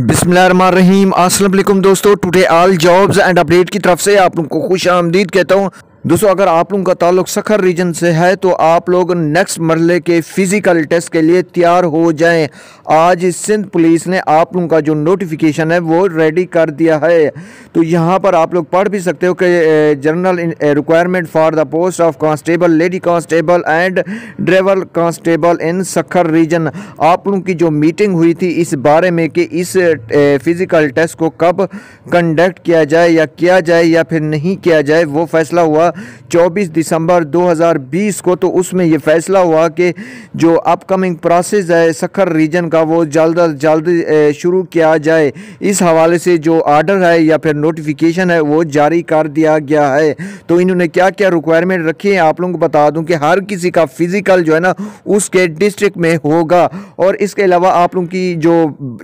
अस्सलाम वालेकुम दोस्तों, today all jobs and update की तरफ़ से आप लोगों को खुश आमदीद कहता हूँ। दोस्तों, अगर आप लोगों का ताल्लुक सखर रीजन से है तो आप लोग नेक्स्ट मरले के फ़िज़िकल टेस्ट के लिए तैयार हो जाएँ। आज सिंध पुलिस ने आप लोगों का जो नोटिफिकेशन है, वो रेडी कर दिया है। तो यहाँ पर आप लोग पढ़ भी सकते हो कि general requirement for the post of constable lady constable and driver constable in Sukkur region. आप लोगों की जो मीटिंग हुई थी, इस बारे में कि इस फ़िज़िकल टेस्ट को कब कंडक्ट किया जाए या किया जाए या फिर नहीं किया जाए, वो फैसला हुआ 24 दिसंबर 2020 को तो उसमें ये फैसला हुआ कि जो अपकमिंग प्रोसेस है, सखर रीजन का, वो जल्द अज जल्द शुरू किया जाए। इस हवाले से जो आर्डर है या फिर नोटिफिकेशन है, वो जारी कर दिया गया है। तो इन्होंने क्या क्या रिक्वायरमेंट रखी है, आप लोगों को बता दूँ कि हर किसी का फ़िज़िकल जो है ना, उसके डिस्ट्रिक्ट में होगा। और इसके अलावा आप लोगों की जो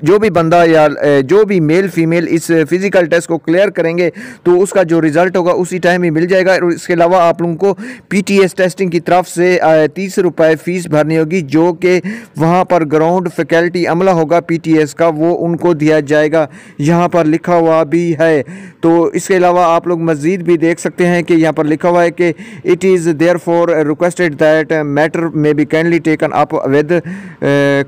जो भी बंदा या जो भी मेल फीमेल इस फ़िज़िकल टेस्ट को क्लियर करेंगे तो उसका जो रिज़ल्ट होगा, उसी टाइम ही मिल जाएगा। इसके अलावा आप लोगों को पीटीएस टेस्टिंग की तरफ़ से तीस रुपये फ़ीस भरनी होगी, जो कि वहाँ पर ग्राउंड फैकल्टी अमला होगा पीटीएस का, वो उनको दिया जाएगा। यहाँ पर लिखा हुआ भी है। तो इसके अलावा आप लोग मज़ीद भी देख सकते हैं कि यहाँ पर लिखा हुआ है कि it is there for requested that matter may be kindly taken up with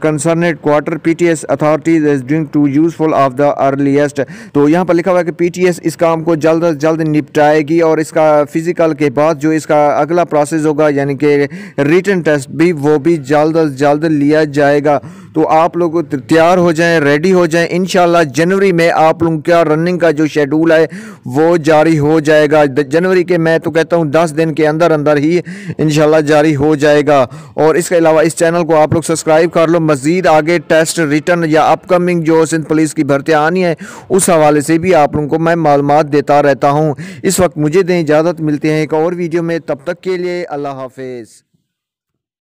concerned quarter P T S authorities is doing to useful of the earliest तो यहाँ पर लिखा हुआ है कि पी टी एस इस काम को जल्द अज जल्द निपटाएगी और इसका फ़िज़िकल फ़िज़िकल के बाद जो इसका अगला प्रोसेस होगा, यानी कि रिटर्न टेस्ट भी, वो भी जल्द अज जल्द लिया जाएगा। तो आप लोग तैयार हो जाएँ रेडी हो जाएँ। इन जनवरी में आप लोगों का रनिंग का जो शेड्यूल है, वो जारी हो जाएगा। जनवरी के मैं तो कहता हूँ, दस दिन के अंदर अंदर ही इन जारी हो जाएगा। और इसके अलावा इस चैनल को आप लोग सब्सक्राइब कर लो। मज़ीद आगे टेस्ट रिटर्न या अपकमिंग जो सिंध पुलिस की भर्तियाँ आनी है, उस हवाले से भी आप लोगों को मैं मालूम देता रहता हूँ। इस वक्त मुझे दें इजाज़त, मिलती हैं एक और वीडियो में। तब तक के लिए अल्लाह हाफिज़।